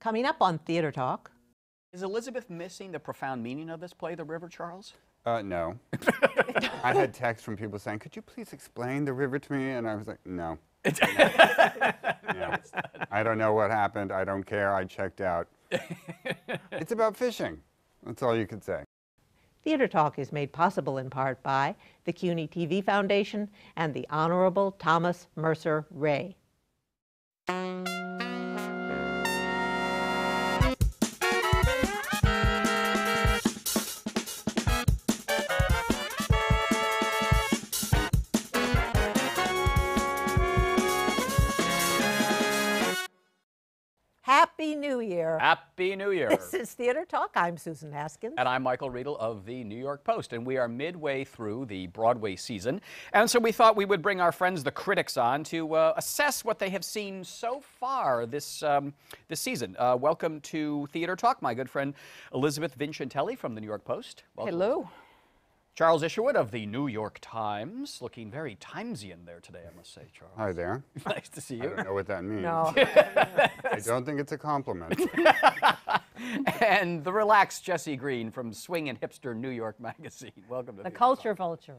Coming up on Theater Talk. Is Elisabeth missing the profound meaning of this play, The River, Charles? Uh, no. I had texts from people saying, could you please explain the river to me? And I was like, no. yeah. I don't know what happened. I don't care. I checked out. it's about fishing. That's all you could say. Theater Talk is made possible in part by the CUNY TV Foundation and the Honorable Thomas Mercer Ray. Happy New Year. This is Theater Talk. I'm Susan Haskins. And I'm Michael Riedel of the New York Post. And we are midway through the Broadway season. And so we thought we would bring our friends, the critics, on to uh, assess what they have seen so far this, um, this season. Uh, welcome to Theater Talk, my good friend Elisabeth Vincentelli from the New York Post. Welcome. Hello. Charles Isherwood of the New York Times, looking very Timesian there today, I must say, Charles. Hi there. nice to see you. I don't know what that means. No. I don't think it's a compliment. and the relaxed Jesse Green from Swing and Hipster New York Magazine. Welcome to the Theater culture vulture.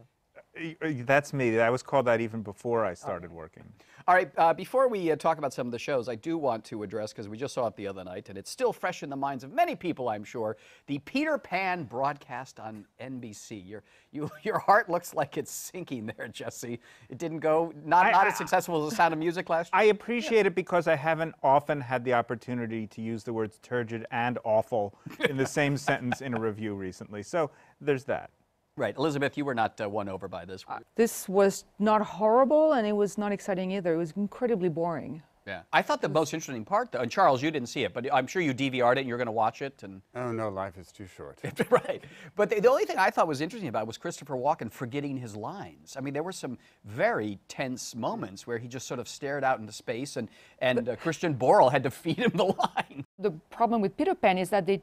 That's me. I was called that even before I started working. All right, uh, before we uh, talk about some of the shows, I do want to address, because we just saw it the other night, and it's still fresh in the minds of many people, I'm sure, the Peter Pan broadcast on NBC. Your, you, your heart looks like it's sinking there, Jesse. It didn't go, not, I- not I- as successful as The Sound of Music last year. I appreciate it because I haven't often had the opportunity to use the words turgid and awful in the same sentence in a review recently. So there's that. Right, Elisabeth, you were not uh, won over by this. This was not horrible and it was not exciting either. It was incredibly boring. yeah. I thought the most interesting part, though, and Charles, you didn't see it, but I'm sure you DVR'd it and you're going to watch it. and. oh, no, life is too short. right. But the, the only thing I thought was interesting about it was Christopher Walken forgetting his lines. I mean, there were some very tense moments where he just sort of stared out into space, and, and uh, Christian Borle had to feed him the line. The problem with Peter Pan is that they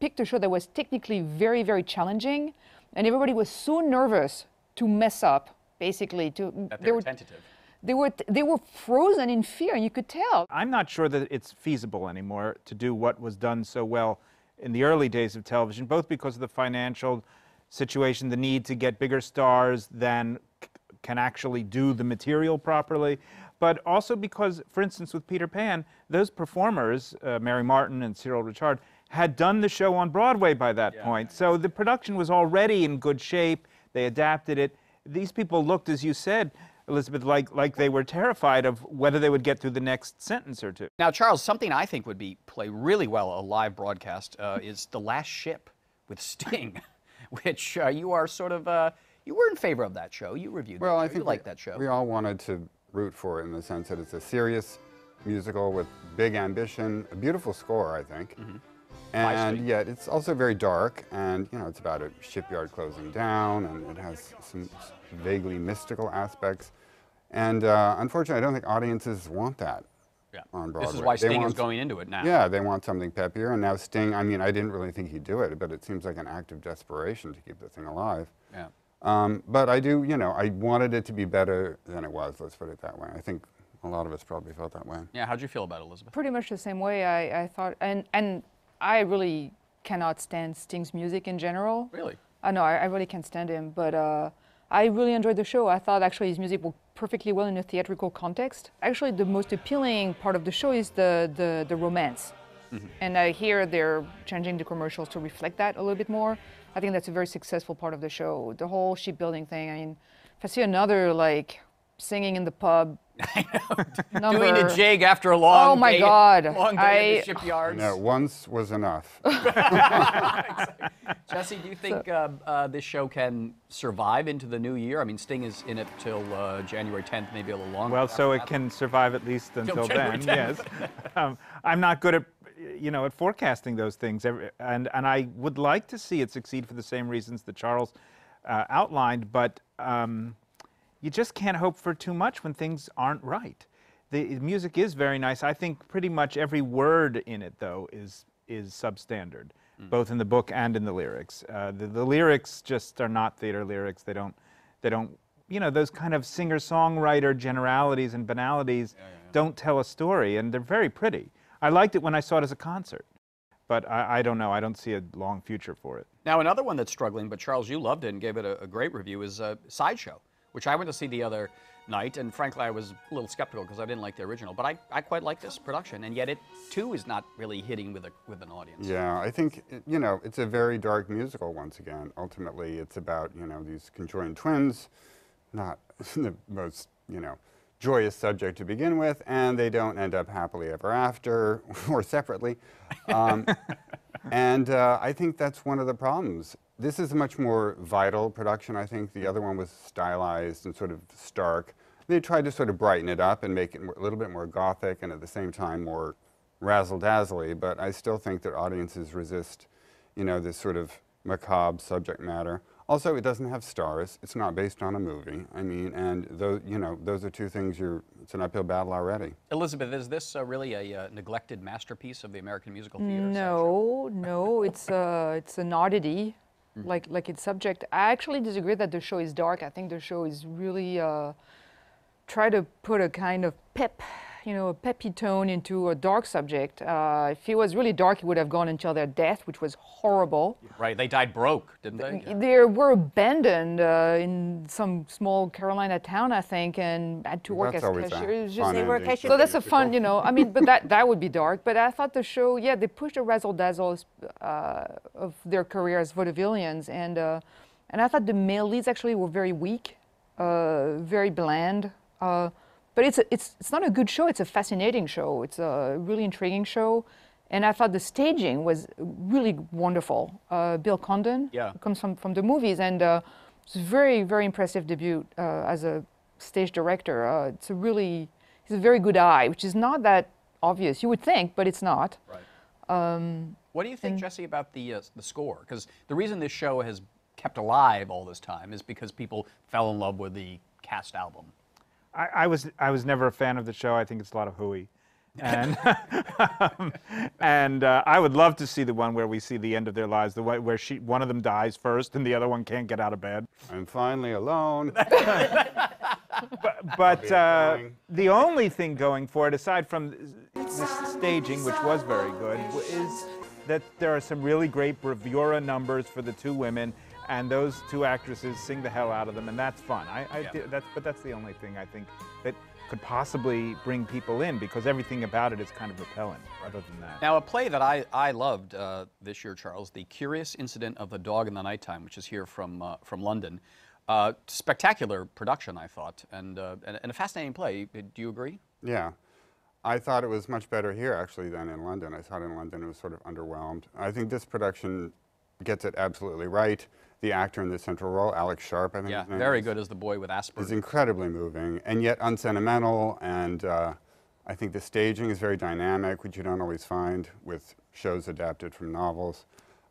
picked a show that was technically very, very challenging and everybody was so nervous to mess up, basically. To, That they were tentative. They were, they were frozen in fear, and you could tell. I'm not sure that it's feasible anymore to do what was done so well in the early days of television, both because of the financial situation, the need to get bigger stars than c- can actually do the material properly, but also because, for instance, with Peter Pan, those performers, uh, Mary Martin and Cyril Ritchard, had done the show on Broadway by that point. So the production was already in good shape. They adapted it. These people looked, as you said, Elisabeth, like, like they were terrified of whether they would get through the next sentence or two. Now, Charles, something I think would be play really well a live broadcast uh, is The Last Ship with Sting, which uh, you are sort of, uh, you were in favor of that show. You reviewed Well, that I show. think you liked that show. we all wanted to root for it in the sense that it's a serious musical with big ambition, a beautiful score, I think. And yet it's also very dark, and you know it's about a shipyard closing down, and it has some vaguely mystical aspects. And uh, unfortunately, I don't think audiences want that yeah. on This is Broadway. why They Sting is want- going into it now. Yeah, they want something peppier, and now Sting. I mean, I didn't really think he'd do it, but it seems like an act of desperation to keep the thing alive. Yeah. Um, but I do, you know, I wanted it to be better than it was. Let's put it that way. I think a lot of us probably felt that way. Yeah, how'd you feel about Elisabeth? Pretty much the same way I, I thought. And, and I really cannot stand Sting's music in general. Really? I know, I, I really can't stand him, but uh, I really enjoyed the show. I thought actually his music worked perfectly well in a theatrical context. Actually, the most appealing part of the show is the, the, the romance. And I hear they're changing the commercials to reflect that a little bit more. I think that's a very successful part of the show. The whole shipbuilding thing. I mean, if I see another like singing in the pub, number, Doing a jig after a long Oh my day, God. long day in I- the shipyards. No, once was enough. Jesse, do you think uh, uh, this show can survive into the new year? I mean, Sting is in it till uh, January 10th, maybe a little longer. Well, so it that. can survive at least until then. 10th. Yes, um, I'm not good at, you know, at forecasting those things, and and I would like to see it succeed for the same reasons that Charles uh, outlined, but um, you just can't hope for too much when things aren't right. The music is very nice. I think pretty much every word in it, though, is is substandard, both in the book and in the lyrics. Uh, the, the lyrics just are not theater lyrics. They don't, they don't, you know, those kind of singer-songwriter generalities and banalities don't tell a story, and they're very pretty. I liked it when I saw it as a concert, but I, I don't know. I don't see a long future for it. Now, another one that's struggling, but Charles, you loved it and gave it a, a great review, is uh, Sideshow, which I went to see the other night, and frankly, I was a little skeptical because I didn't like the original, but I, I quite like this production, and yet it too is not really hitting with a with an audience. Yeah, I think, you know, it's a very dark musical once again. Ultimately, it's about, you know, these conjoined twins, not the most, you know, joyous subject to begin with, and they don't end up happily ever after or separately. Um, and uh, I think that's one of the problems. This is a much more vital production, I think. The other one was stylized and sort of stark. They tried to sort of brighten it up and make it a little bit more gothic and at the same time more razzle-dazzly, but I still think that audiences resist, you know, this sort of macabre subject matter. Also, it doesn't have stars. It's not based on a movie. I mean, and those, you know, those are two things you're, it's an uphill battle already. Elisabeth, is this uh, really a uh, neglected masterpiece of the American musical theater? No, no, it's uh, it's an oddity, Mm-hmm. like like its subject. I actually disagree that the show is dark. I think the show is really uh, try to put a kind of pep, you know, a peppy tone into a dark subject. Uh, if it was really dark, it would have gone until their death, which was horrible. Right, they died broke, didn't they? Yeah. They were abandoned uh, in some small Carolina town, I think, and had to work That's as always cashiers. It was fun They were ending cashier- so that's a fun, you know. I mean, but that that would be dark. But I thought the show, yeah, they pushed the razzle dazzle uh, of their career as vaudevillians, and uh, and I thought the male leads actually were very weak, uh, very bland. Uh, but it's a, it's it's not a good show. It's a fascinating show. It's a really intriguing show, and I thought the staging was really wonderful. Uh, Bill Condon Yeah. comes from from the movies, and uh, it's a very very impressive debut uh, as a stage director. Uh, it's a really he's a very good eye, which is not that obvious. You would think, but it's not. Right. what do you think, Jesse, about the uh, the score? Because the reason this show has kept alive all this time is because people fell in love with the cast album. I, I was I was never a fan of the show. I think it's a lot of hooey, and um, and uh, I would love to see the one where we see the end of their lives, the one where she one of them dies first and the other one can't get out of bed. I'm finally alone. But Albeit uh, the only thing going for it, aside from the staging, which was very good, is that there are some really great bravura numbers for the two women, and those two actresses sing the hell out of them, and that's fun. I, I Yeah. that's, but that's the only thing I think that could possibly bring people in because everything about it is kind of repellent. Other than that, Now, a play that I, I loved uh, this year, Charles, The Curious Incident of the Dog in the Nighttime, which is here from, uh, from London. Uh, spectacular production, I thought, and, uh, and, and a fascinating play. Do you agree? Yeah. I thought it was much better here actually than in London. I thought in London it was sort of underwhelmed. I think this production gets it absolutely right. The actor in the central role, Alex Sharp, I think Yeah, his name very is, good as the boy with Asperger's. is incredibly moving and yet unsentimental. And uh, I think the staging is very dynamic, which you don't always find with shows adapted from novels.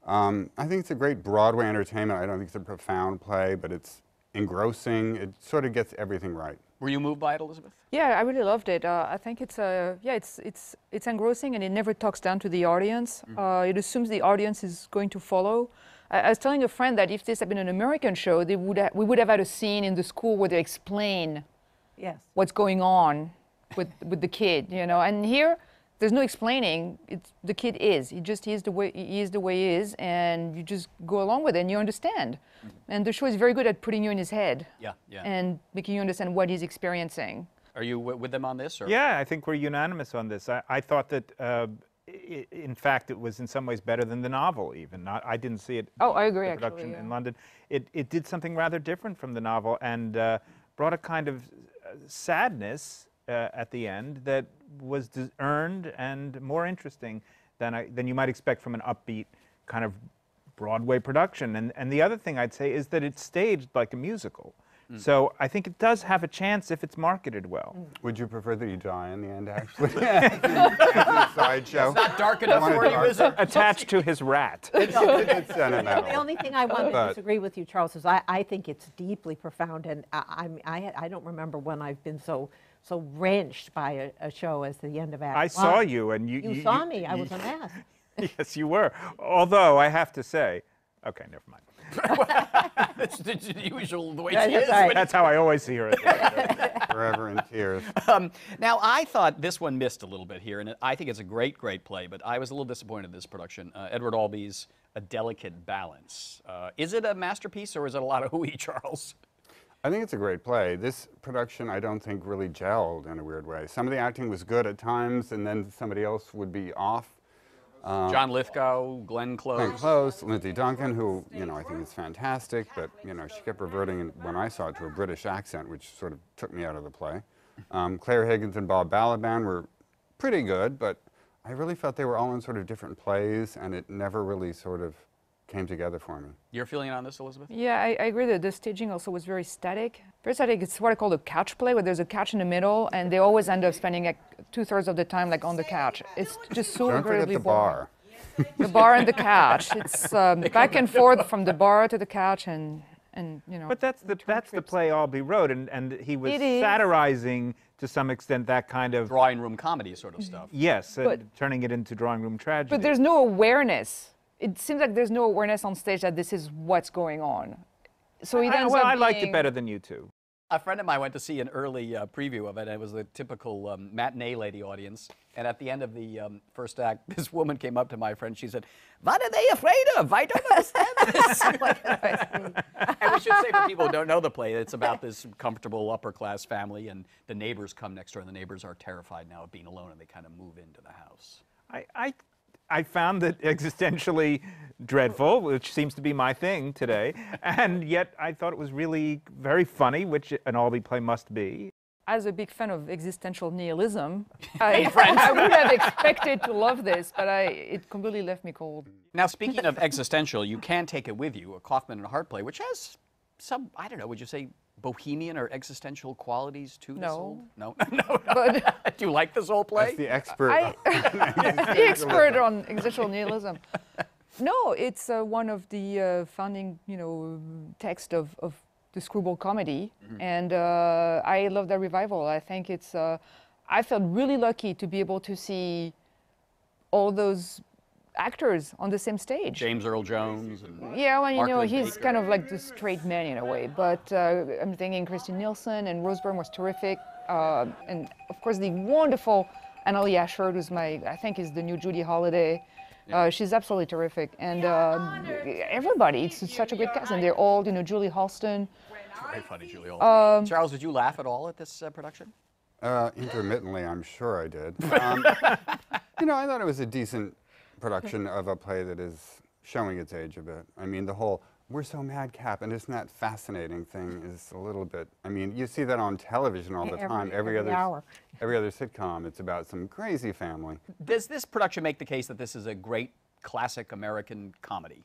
Um, I think it's a great Broadway entertainment. I don't think it's a profound play, but it's engrossing. It sort of gets everything right. Were you moved by it, Elisabeth? Yeah, I really loved it. Uh, I think it's uh, yeah, it's it's it's engrossing and it never talks down to the audience. Uh, it assumes the audience is going to follow. I, I was telling a friend that if this had been an American show, they would ha- we would have had a scene in the school where they explain Yes. what's going on with with the kid, you know. And here, there's no explaining. It's the kid is. He just he is the way he is the way he is, and you just go along with it and you understand. And the show is very good at putting you in his head Yeah, yeah. and making you understand what he's experiencing. Are you w- with them on this? Or? yeah, I think we're unanimous on this. I, I thought that. Uh, in fact, it was in some ways better than the novel. Even Not, I didn't see it. Oh, I agree, The actually, yeah. in London, it it did something rather different from the novel and uh, brought a kind of uh, sadness uh, at the end that was earned and more interesting than I, than you might expect from an upbeat kind of Broadway production. And and the other thing I'd say is that it's staged like a musical. Mm. So I think it does have a chance if it's marketed well. Would you prefer that he die in the end, actually? Sideshow. Not dark enough wanna for you, dark- is it? Attached to his rat. It's, it's sentimental. The only thing I wanted to disagree with you, Charles, is I, I think it's deeply profound, and I, I'm- I, I don't remember when I've been so so wrenched by a, a show as the end of Act I One. saw you, and you. You, saw me. I was a mess. yes, you were. Although I have to say, Okay, never mind. It's the, the usual the way Right, she that's is. right. That's how I always see her. Forever in tears. Um, now, I thought this one missed a little bit here, and it- I think it's a great, great play, but I was a little disappointed in this production. Uh, Edward Albee's A Delicate Balance. Uh, is it a masterpiece, or is it a lot of hooey, Charles? I think it's a great play. This production, I don't think, really gelled in a weird way. Some of the acting was good at times, and then somebody else would be off. John Lithgow, Glenn Close. Glenn Close, Lindsay Duncan, who you know I think is fantastic, but you know she kept reverting in- when I saw it to a British accent, which sort of took me out of the play. Um, Claire Higgins and Bob Balaban were pretty good, but I really felt they were all in sort of different plays, and it never really sort of came together for me. Your feeling on this, Elisabeth? Yeah, I, I agree that the staging also was very static. Very think It's what I call a couch play, where there's a couch in the middle, and they always end up spending like two thirds of the time like on the couch. It's just so Don't forget incredibly the boring. bar. The bar and the couch. It's um, back and forth from the bar to the couch, and and you know. But that's the that's the play Albee wrote, and, and he was satirizing to some extent that kind of Drawing room comedy sort of stuff. yes, and But- turning it into drawing room tragedy. But there's no awareness. It seems like there's no awareness on stage that this is what's going on. So it I, ends well, I liked it better than you two. A friend of mine went to see an early uh, preview of it. and It was the typical um, matinee lady audience. And at the end of the um, first act, this woman came up to my friend. She said, What are they afraid of? I don't understand this. and we should say for people who don't know the play, it's about this comfortable upper class family, and the neighbors come next door, and the neighbors are terrified now of being alone, and they kind of move into the house. I, I, I found it existentially dreadful, which seems to be my thing today, and yet I thought it was really very funny, which an Albee play must be. As a big fan of existential nihilism, I, I would have expected to love this, but I, it completely left me cold. Now, speaking of existential, you can take it with you, a Kaufman and a Hart play, which has some, I don't know, would you say bohemian or existential qualities to this No. old? No, no, no. But Do you like this old play? That's the expert. I, the expert on existential nihilism. No, it's uh, one of the uh, founding, you know, text of, of the screwball comedy, and uh, I love that revival. I think it's. Uh, I felt really lucky to be able to see all those actors on the same stage. James Earl Jones. And, Yeah, well, you Mark know, Lynn he's Baker. kind of like the straight man in a way. But uh, I'm thinking Kristine Nielsen and Rose Byrne was terrific. Uh, and of course, the wonderful Annaleigh Ashford, who's my, I think is the new Judy Holliday. Uh, she's absolutely terrific. And um, everybody, it's such a great cast. And they're all, you know, Julie Halston. very funny, Julie. Um, Charles, did you laugh at all at this uh, production? Uh, intermittently, I'm sure I did. Um, you know, I thought it was a decent production of a play that is showing its age a bit. I mean, the whole "we're so madcap" and isn't that fascinating thing is a little bit. I mean, you see that on television all the Every- time. every other hour. every other sitcom, it's about some crazy family. Does this production make the case that this is a great classic American comedy?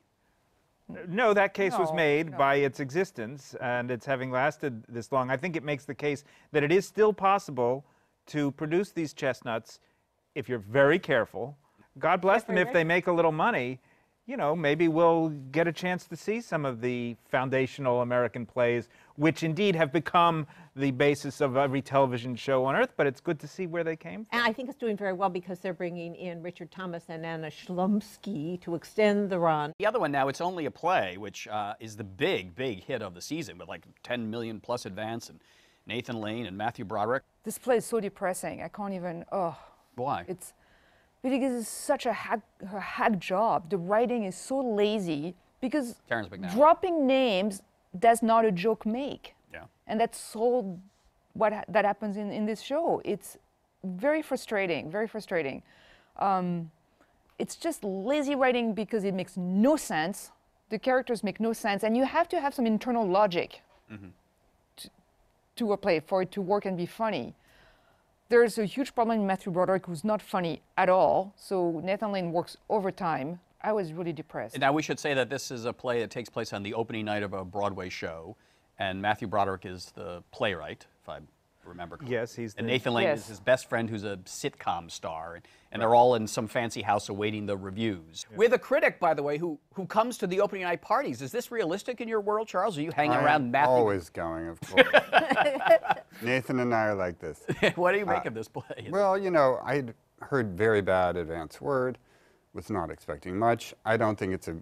No, that case was made no. by its existence and its having lasted this long. I think it makes the case that it is still possible to produce these chestnuts if you're very careful. God bless them if they make a little money. You know, maybe we'll get a chance to see some of the foundational American plays, which indeed have become the basis of every television show on earth, but it's good to see where they came from. And I think it's doing very well because they're bringing in Richard Thomas and Anna Chlumsky to extend the run. The other one now, it's only a play, which uh, is the big, big hit of the season with like 10 million plus advance and Nathan Lane and Matthew Broderick. This play is so depressing. I can't even, oh. Why? It's because it's such a hack, a hack job. The writing is so lazy because dropping names does not a joke make. Yeah. And that's so what ha- that happens in, in this show. It's very frustrating, very frustrating. Um, it's just lazy writing because it makes no sense. The characters make no sense, and you have to have some internal logic to, to a play for it to work and be funny. There's a huge problem in Matthew Broderick, who's not funny at all. So Nathan Lane works overtime. I was really depressed. Now, we should say that this is a play that takes place on the opening night of a Broadway show, and Matthew Broderick is the playwright, if I remember correctly. Yes, he's And the- Nathan Lane is his best friend who's a sitcom star, and, and they're all in some fancy house awaiting the reviews. With a critic, by the way, who, who comes to the opening night parties. Is this realistic in your world, Charles? Are you hanging I around am Matthew? always going, of course. Nathan and I are like this. what do you make uh, of this play? Well, you know, I'd heard very bad advance word, was not expecting much. I don't think it's a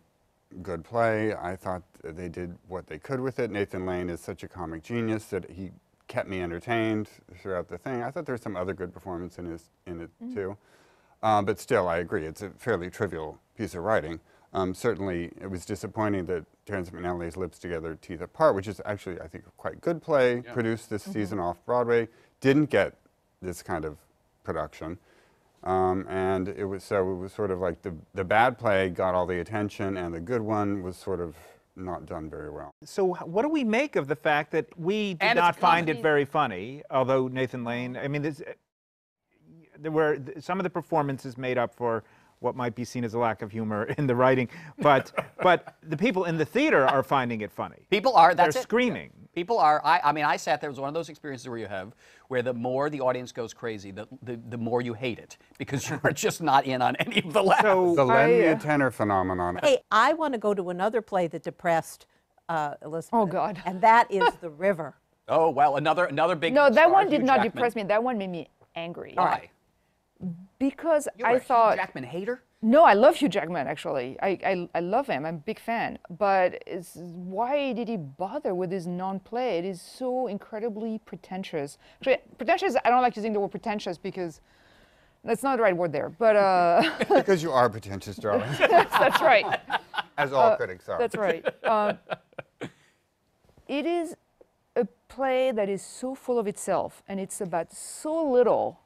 good play. I thought they did what they could with it. Nathan Lane is such a comic genius that he kept me entertained throughout the thing. I thought there was some other good performance in, his, in it too. Um, but still, I agree, it's a fairly trivial piece of writing. Um, certainly, it was disappointing that Terrence McNally's Lips Together, Teeth Apart, which is actually, I think, a quite good play, produced this season off Broadway, didn't get this kind of production. Um, and it was so it was sort of like the the bad play got all the attention, and the good one was sort of not done very well. So, what do we make of the fact that we did And not find it very funny? Although Nathan Lane, I mean, this, there were some of the performances made up for what might be seen as a lack of humor in the writing, but but the people in the theater are finding it funny. People are. That's They're it. screaming. People are. I, I mean, I sat there. It was one of those experiences where you have, where the more the audience goes crazy, the the, the more you hate it because you are just not in on any of the laughs. So, The lend me I, a uh, tenor phenomenon. Hey, I want to go to another play that depressed uh, Elisabeth. Oh, God. And that is The River. oh well, another another big. No, that one did Hugh not Jackman. depress me. That one made me angry. Why? Because You're I a Hugh thought. Jackman hater. No, I love Hugh Jackman actually. I, I, I love him. I'm a big fan. But it's, why did he bother with his non-play? It is so incredibly pretentious. Actually, pretentious. I don't like using the word pretentious because that's not the right word there. But uh, because you are pretentious, darling, that's right. as all critics are. That's right. Um, it is a play that is so full of itself, and it's about so little.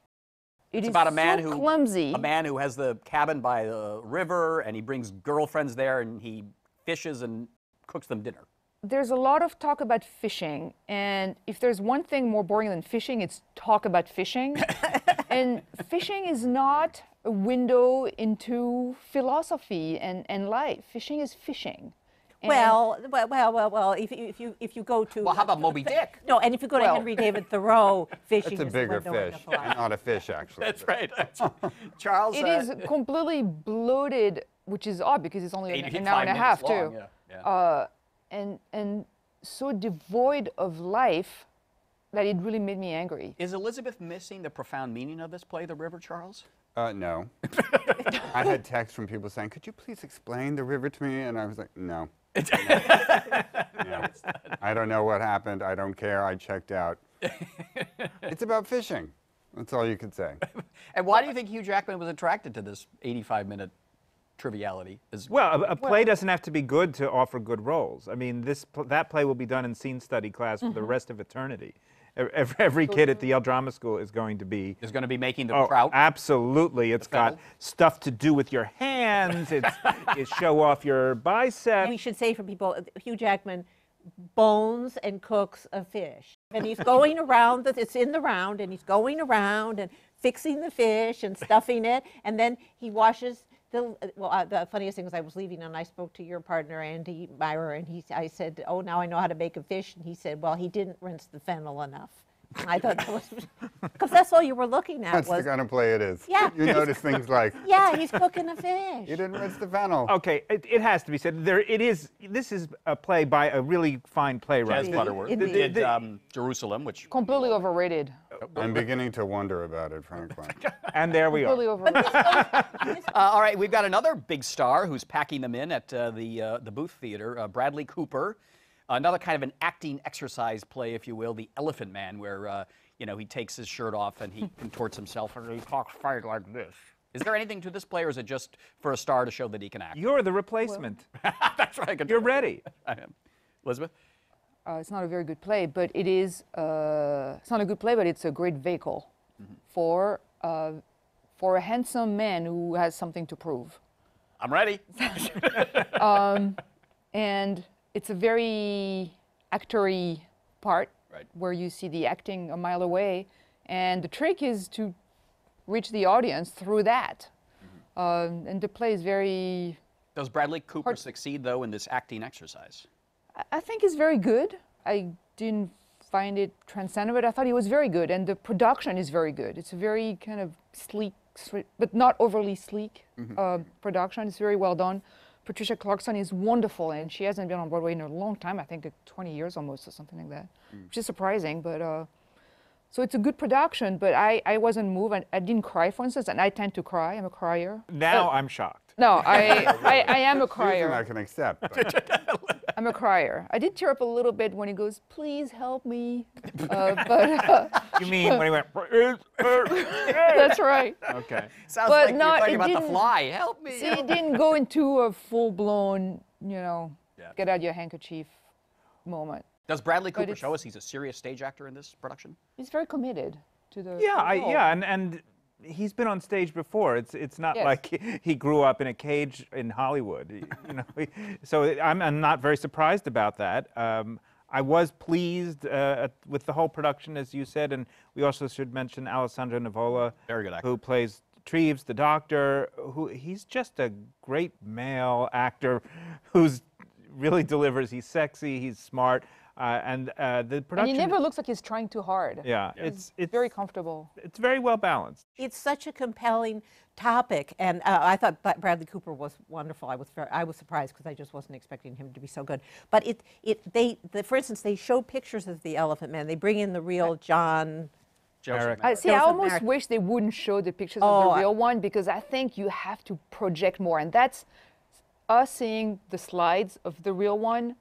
It It's about a man so who clumsy. A man who has the cabin by the river, and he brings girlfriends there, and he fishes and cooks them dinner. there's a lot of talk about fishing, and if there's one thing more boring than fishing, it's talk about fishing. and fishing is not a window into philosophy and, and life. Fishing is fishing. And- Well, well, well, well, well, if you, if you, if you go to. Well, how about Moby Dick? No, and if you go to Well- Henry David Thoreau, fishing It's a is bigger window into fish, philosophy. not a fish, actually. That's right. Charles. It uh, is completely bloated, which is odd because it's only an, an hour and a half long, too. yeah, yeah. Uh, and and so devoid of life that it really made me angry. Is Elisabeth missing the profound meaning of this play, The River, Charles? Uh, no. I had texts from people saying, "Could you please explain the river to me?" And I was like, "No." No. I don't know what happened. I don't care. I checked out. it's about fishing. That's all you could say. And why do you think Hugh Jackman was attracted to this 85-minute triviality? Is well, a, a play doesn't have to be good to offer good roles. I mean, this that play will be done in scene study class for the rest of eternity. Ev- Every, every kid at the Yale Drama School is going to be is going to be making the Oh, trout? absolutely. It's got fennel? stuff to do with your hands. It's, it show off your bicep. We should say for people, Hugh Jackman bones and cooks a fish. And he's going around, the, it's in the round, and he's going around and fixing the fish and stuffing it. And then he washes the, well, uh, the funniest thing was I was leaving and I spoke to your partner, Andy Myrer, and he, I said, oh, now I know how to make a fish. And he said, well, he didn't rinse the fennel enough. And I thought that was, because that's all you were looking at That's was, the kind of play it is. Yeah. You notice things like, yeah, he's cooking a fish. "You didn't rinse the fennel." Okay, it, it has to be said. There, it is. This is a play by a really fine playwright. Jez Butterworth indeed. did The- um, Jerusalem, which Completely overrated. I'm beginning to wonder about it, frankly. And there we Completely are. overrated. Uh, all right, we've got another big star who's packing them in at uh, the uh, the Booth Theater. Uh, Bradley Cooper, another kind of an acting exercise play, if you will, the Elephant Man, where uh, you know he takes his shirt off and he contorts himself and he talks funny like this. Is there anything to this play, or is it just for a star to show that he can act? You're the replacement. That's right. I can- You're ready. I am. Elisabeth. uh, it's not a very good play, but it is. Uh, it's not a good play, but it's a great vehicle for uh, for a handsome man who has something to prove. I'm ready. and it's a very actory part Right. where you see the acting a mile away. And the trick is to reach the audience through that. Um, and the play is very Does Bradley Cooper Hard- succeed though in this acting exercise? I- think it's very good. I didn't find it transcendent but i thought he was very good and the production is very good. It's a very kind of sleek but not overly sleek uh, production. It's very well done patricia clarkson is wonderful and she hasn't been on broadway in a long time i think uh, 20 years almost or something like that which is surprising but uh, so it's a good production but i, I wasn't moved I, I didn't cry for instance and i tend to cry i'm a crier Now I'm shocked. No, I, I, I am a crier. Susan, I can accept. but- I'm a crier. I did tear up a little bit when he goes, please help me. Uh, but uh, You mean when he went? that's right. okay. Sounds But like no, you're talking about the didn't- fly. Help me. See, it didn't go into a full blown, you know, Yeah. get out your handkerchief moment. Does Bradley Cooper show us he's a serious stage actor in this production? He's very committed to the. Yeah, the I, yeah, and and he's been on stage before. It's it's not Yes. like he, he grew up in a cage in Hollywood, you know. so I'm, I'm not very surprised about that. Um, I was pleased uh, with the whole production, as you said, and we also should mention Alessandro Nivola, Very good actor. who plays Treves, the doctor. Who he's just a great male actor, who's really delivers. He's sexy, he's smart, uh, and uh, the And production. he never looks like he's trying too hard. yeah, it's it's Very comfortable. it's very well balanced. It's such a compelling topic, and uh, I thought Bradley Cooper was wonderful. I was very, I was surprised because I just wasn't expecting him to be so good. But it, it, they, the, for instance, they show pictures of the Elephant Man. They bring in the real John. Joseph Merrick. Merrick. I see. I almost Merrick. wish they wouldn't show the pictures Oh, of the I- real one because I think you have to project more, and that's us seeing the slides of the real one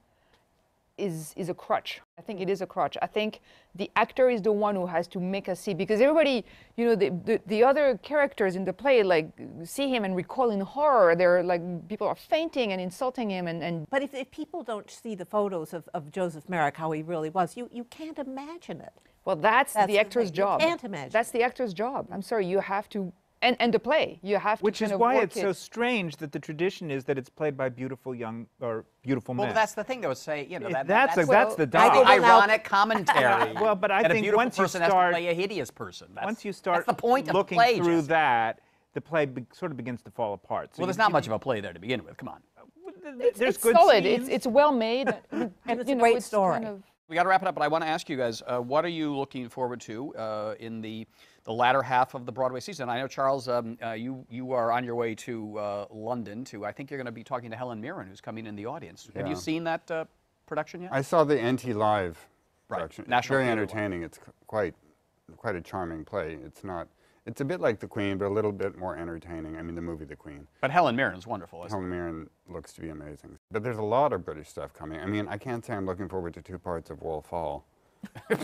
is is a crutch. I think it is a crutch. I think the actor is the one who has to make us see because everybody, you know, the, the, the other characters in the play like see him and recoil in horror. They're like people are fainting and insulting him and, and But if, if people don't see the photos of, of Joseph Merrick, how he really was, you, you can't imagine it. Well, that's, That's the the actor's. You job. can't imagine. That's the actor's job. I'm sorry, you have to, and, and the play, you have to Which kind is of why work it's it. so strange that the tradition is that it's played by beautiful young or beautiful Well, men. that's the thing, though. Say, you know, that, that's that's, a- that's the the dog. I will ironic commentary. Well, but I think a once you person has start- to play a hideous person. That's, Once you start that's the point looking of play, through Jesse. that, the play be- sort of begins to fall apart. So Well, there's not much of a play there to begin with. Come on. There's it's good solid. scenes. It's it's well made. And it's you a know, great it's story. Kind of, We got to wrap it up, but I want to ask you guys, uh, what are you looking forward to uh, in the the latter half of the Broadway season? I know Charles, um, uh, you you are on your way to uh, London to. I think you're going to be talking to Helen Mirren, who's coming in the audience. Have you seen that uh, production yet? I saw the NT Live Right, production. It's National very Theatre one. entertaining. It's quite quite a charming play. It's not. It's a bit like The Queen, but a little bit more entertaining. I mean, the movie The Queen. but Helen Mirren is wonderful. Isn't Helen Mirren looks to be amazing. But there's a lot of British stuff coming. I mean, I can't say I'm looking forward to two parts of Wolf Hall.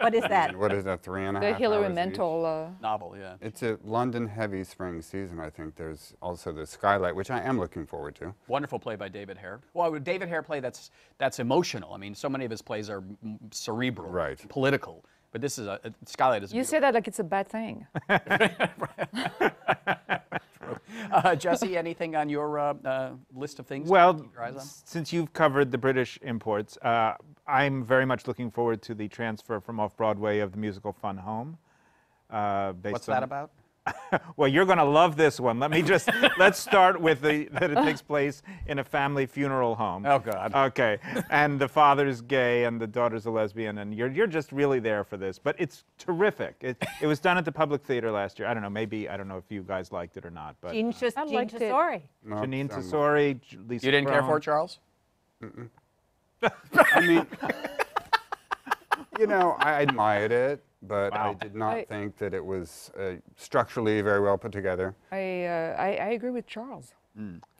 What is that? What is that, three and a the half Hilary hours each? Mantel. Uh, novel? Yeah. It's a London heavy spring season, I think. There's also the Skylight, which I am looking forward to. Wonderful play by David Hare. Well, a David Hare play that's that's emotional. I mean, so many of his plays are mm, cerebral, Right. political. But this is a, a Skylight is. A you beautiful- say that like it's a bad thing. uh, Jesse, anything on your uh, uh, list of things? to Well, keep your eyes on? s- since you've covered the British imports, uh, I'm very much looking forward to the transfer from off Broadway of the musical Fun Home. Uh, based What's on, that about? Well, you're going to love this one. Let me just let's start with the that it takes place in a family funeral home. Oh, God. Okay, and the father's gay and the daughter's a lesbian, and you're you're just really there for this. But it's terrific. It, it was done at the Public Theater last year. I don't know. Maybe I don't know if you guys liked it or not. But Jean, Ches- I Jean liked it. Tesori. Not Janine so. Tesori, Lisa. You didn't care for it, Charles? I mean, you know, I admired it, but I did not I- think that it was uh, structurally very well put together. I, uh, I I agree with Charles.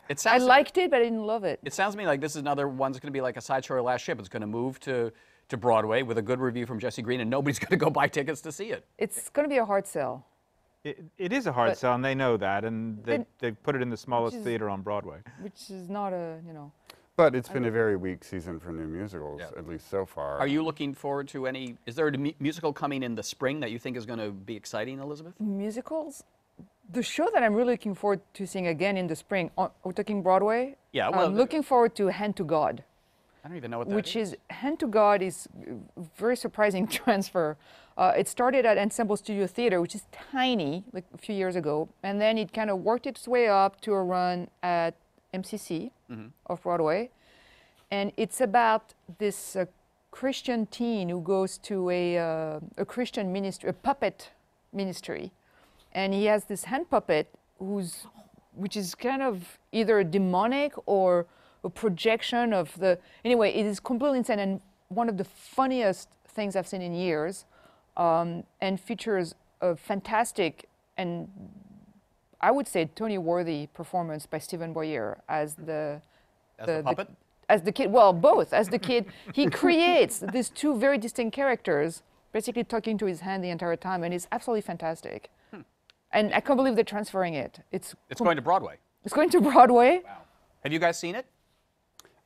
It sounds I sounds. liked it, but I didn't love it. It sounds to me like this is another one that's going to be like a sideshow or last ship. It's going to move to to Broadway with a good review from Jesse Green, and nobody's going to go buy tickets to see it. It's going to be a hard sell. It, it is a hard But- sell, and they know that, and they, But- they put it in the smallest is- theater on Broadway. which is not a you know. But it's been a very weak season for new musicals, Yeah. at least so far. Are you looking forward to any? Is there a mu- musical coming in the spring that you think is going to be exciting, Elisabeth? musicals. The show that I'm really looking forward to seeing again in the spring, on, we're talking Broadway. Yeah, well, I'm looking forward to Hand to God, I don't even know what that which is Hand to God is a very surprising transfer. Uh, it started at Ensemble Studio Theater, which is tiny, like a few years ago, and then it kind of worked its way up to a run at MCC of Broadway, and it's about this uh, Christian teen who goes to a, uh, a Christian ministry, a puppet ministry, and he has this hand puppet who's, which is kind of either demonic or a projection of the. Anyway, it is completely insane and one of the funniest things I've seen in years, um, and features a fantastic and I would say, Tony worthy performance by Steven Boyer as the As the puppet? as the kid. Well, both as the kid. He creates these two very distinct characters, basically talking to his hand the entire time, and it's absolutely fantastic. Hmm. And I can't believe they're transferring it. It's It's going to Broadway. it's going to Broadway. Have you guys seen it?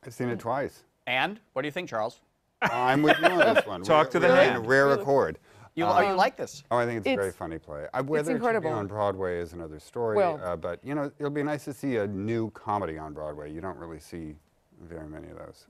I've seen it twice. And what do you think, Charles? I'm with you on this one. Talk to We're- the hand. rare accord. You, oh, you like this? Oh, I think it's, a very funny play. I, whether it should incredible. be on Broadway is another story. Well- uh, but you know, it'll be nice to see a new comedy on Broadway. You don't really see very many of those.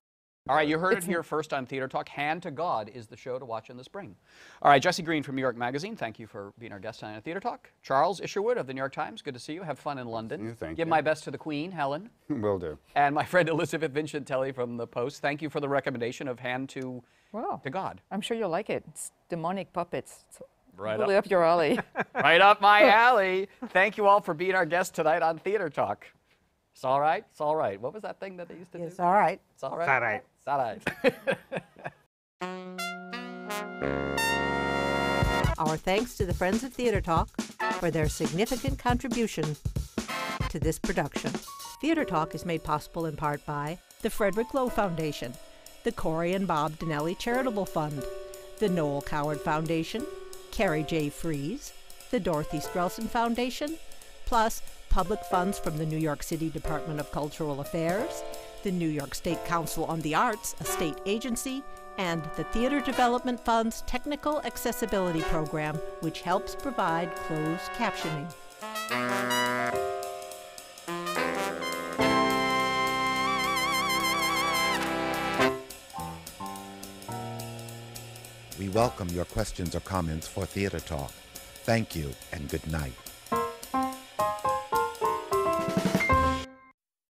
All right, you heard it here first on Theater Talk. Hand to God is the show to watch in the spring. All right, Jesse Green from New York Magazine, thank you for being our guest tonight on Theater Talk. Charles Isherwood of the New York Times, good to see you. Have fun in London. you, thank Give you. my best to the Queen, Helen. Will do. And my friend Elisabeth Vincentelli from the Post, thank you for the recommendation of Hand to, Wow. to God. I'm sure you'll like it. It's demonic puppets. It's Right really up your alley. right up my alley. Thank you all for being our guest tonight on Theater Talk. It's all right. It's all right. What was that thing that they used to It's do? all right. It's all right. all right. It's all right. Our thanks to the Friends of Theater Talk for their significant contribution to this production. Theater Talk is made possible in part by the Frederick Loewe Foundation, the Corey and Bob Dinelli Charitable Fund, the Noel Coward Foundation, Carrie J. Fries, the Dorothy Strelsin Foundation, plus public funds from the New York City Department of Cultural Affairs, the New York State Council on the Arts, a state agency, and the Theater Development Fund's Technical Accessibility Program, which helps provide closed captioning. We welcome your questions or comments for Theater Talk. Thank you and good night.